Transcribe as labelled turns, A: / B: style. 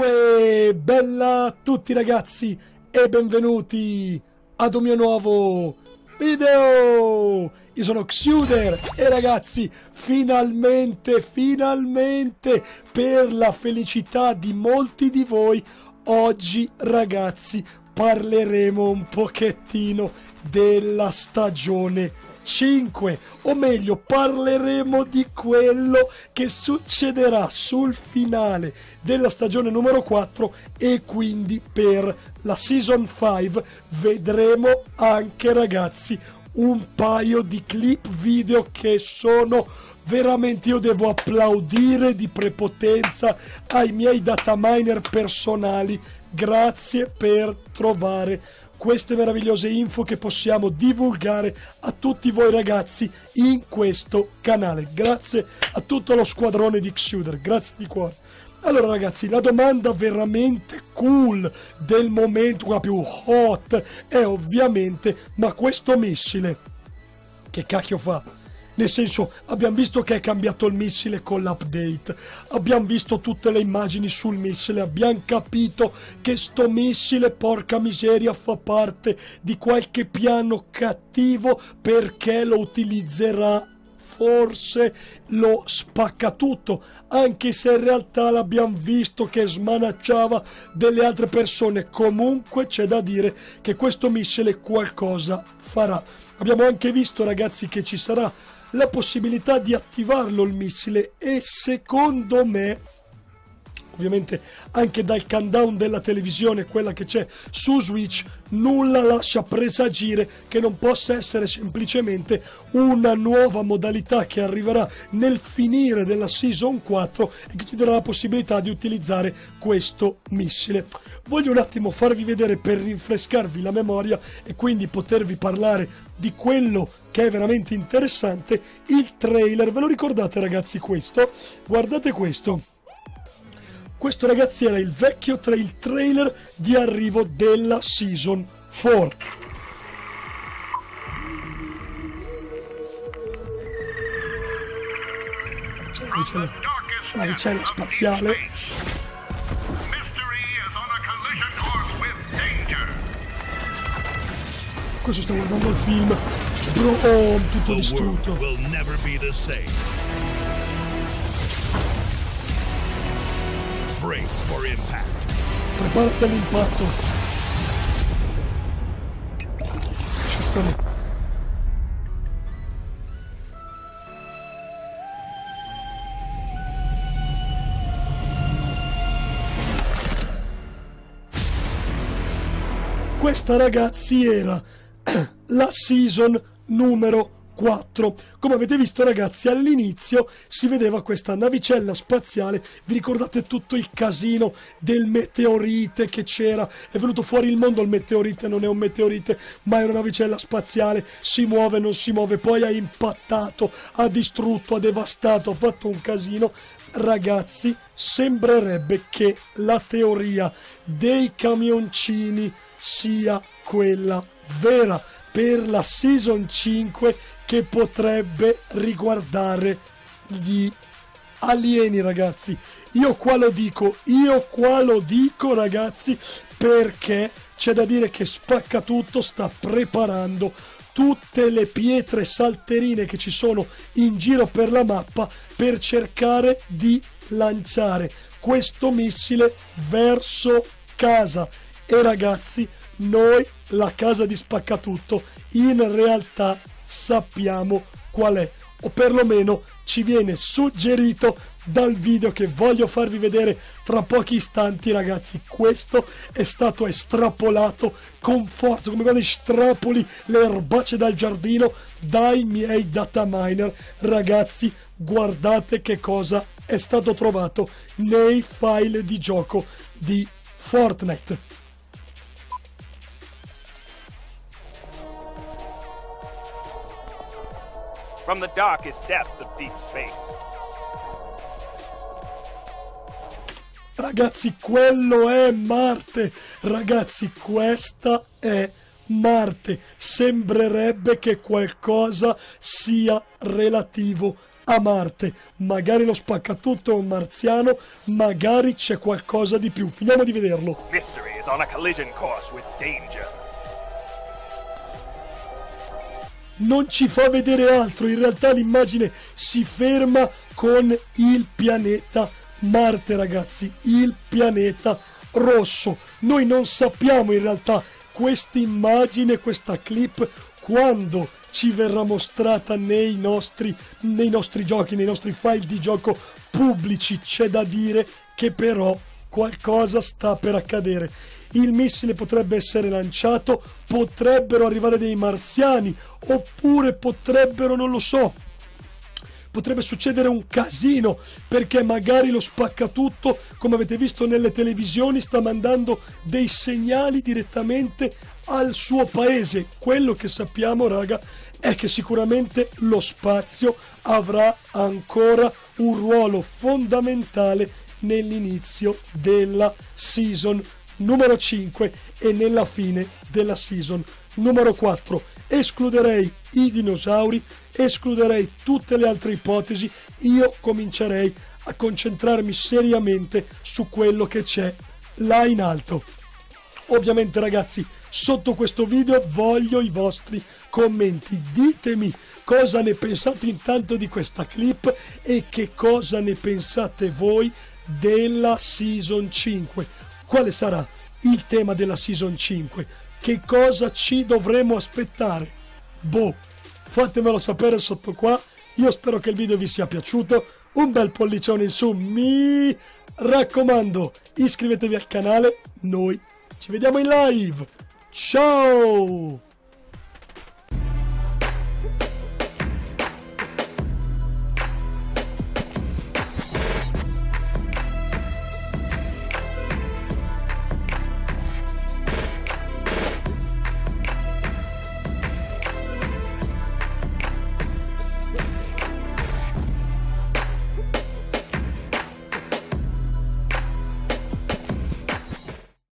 A: Uè, bella a tutti ragazzi e benvenuti ad un mio nuovo video! Io sono Xuder e ragazzi, finalmente, finalmente, per la felicità di molti di voi, oggi ragazzi parleremo un pochettino della stagione 5 o meglio parleremo di quello che succederà sul finale della stagione numero 4 e quindi per la season 5 vedremo anche ragazzi un paio di clip video che sono veramente io devo applaudire di prepotenza ai miei data miner personali. Grazie per trovare queste meravigliose info che possiamo divulgare a tutti voi ragazzi in questo canale. Grazie a tutto lo squadrone di Xuder, grazie di cuore. Allora ragazzi, la domanda veramente cool del momento, quella più hot, è ovviamente, ma questo missile, che cacchio fa? Nel senso, abbiamo visto che è cambiato il missile con l'update, abbiamo visto tutte le immagini sul missile, abbiamo capito che sto missile, porca miseria, fa parte di qualche piano cattivo perché lo utilizzerà forse lo spacca tutto, anche se in realtà l'abbiamo visto che smanacciava delle altre persone. Comunque c'è da dire che questo missile qualcosa farà. Abbiamo anche visto ragazzi che ci sarà la possibilità di attivarlo il missile e secondo me ovviamente anche dal countdown della televisione, quella che c'è su Switch, nulla lascia presagire che non possa essere semplicemente una nuova modalità che arriverà nel finire della Season 4 e che ci darà la possibilità di utilizzare questo missile. Voglio un attimo farvi vedere per rinfrescarvi la memoria e quindi potervi parlare di quello che è veramente interessante il trailer. Ve lo ricordate ragazzi questo? Guardate questo. Questo ragazzi era il vecchio tra il trailer di arrivo della Season 4. C'è la vicella, la vicella spaziale. Questo sta guardando il film. Bro, oh, tutto distrutto. Brace for impact. Preparati all'impatto. Ci stanno. Questa ragazzi era la season numero 4. Come avete visto ragazzi all'inizio si vedeva questa navicella spaziale, vi ricordate tutto il casino del meteorite che c'era, è venuto fuori il mondo il meteorite, non è un meteorite ma è una navicella spaziale, si muove, non si muove, poi ha impattato, ha distrutto, ha devastato, ha fatto un casino. Ragazzi, sembrerebbe che la teoria dei camioncini sia quella vera per la season 5 che potrebbe riguardare gli alieni ragazzi. Io qua lo dico io qua lo dico ragazzi perché c'è da dire che Spaccatutto sta preparando tutte le pietre salterine che ci sono in giro per la mappa per cercare di lanciare questo missile verso casa. E ragazzi noi la casa di Spaccatutto in realtà sappiamo qual è o perlomeno ci viene suggerito dal video che voglio farvi vedere fra pochi istanti ragazzi. Questo è stato estrapolato con forza come quando strapoli le erbacce dal giardino dai miei data miner. Ragazzi guardate che cosa è stato trovato nei file di gioco di Fortnite from the darkest depths of deep space. Ragazzi, quello è Marte. Ragazzi, questa è Marte. Sembrerebbe che qualcosa sia relativo a Marte. Magari lo spaccatutto è un marziano, magari c'è qualcosa di più. Finiamo di vederlo.
B: Mystery is on a collision course with danger.
A: Non ci fa vedere altro, in realtà l'immagine si ferma con il pianeta Marte, ragazzi, il pianeta rosso. Noi non sappiamo in realtà questa immagine, questa clip, quando ci verrà mostrata nei nostri, nei nostri giochi, nei nostri file di gioco pubblici. C'è da dire che però qualcosa sta per accadere. Il missile potrebbe essere lanciato, potrebbero arrivare dei marziani, oppure potrebbero, non lo so, potrebbe succedere un casino perché magari lo spaccatutto, come avete visto nelle televisioni, sta mandando dei segnali direttamente al suo paese. Quello che sappiamo, raga, è che sicuramente lo spazio avrà ancora un ruolo fondamentale nell'inizio della season numero 5 e nella fine della season numero 4. Escluderei i dinosauri, escluderei tutte le altre ipotesi, io comincerei a concentrarmi seriamente su quello che c'è là in alto. Ovviamente ragazzi, sotto questo video voglio i vostri commenti. Ditemi cosa ne pensate intanto di questa clip e che cosa ne pensate voi della season 5. Quale sarà il tema della season 5? Che cosa ci dovremo aspettare? Boh, fatemelo sapere sotto qua. Io spero che il video vi sia piaciuto. Un bel pollicione in su, mi raccomando, iscrivetevi al canale. Noi ci vediamo in live. Ciao!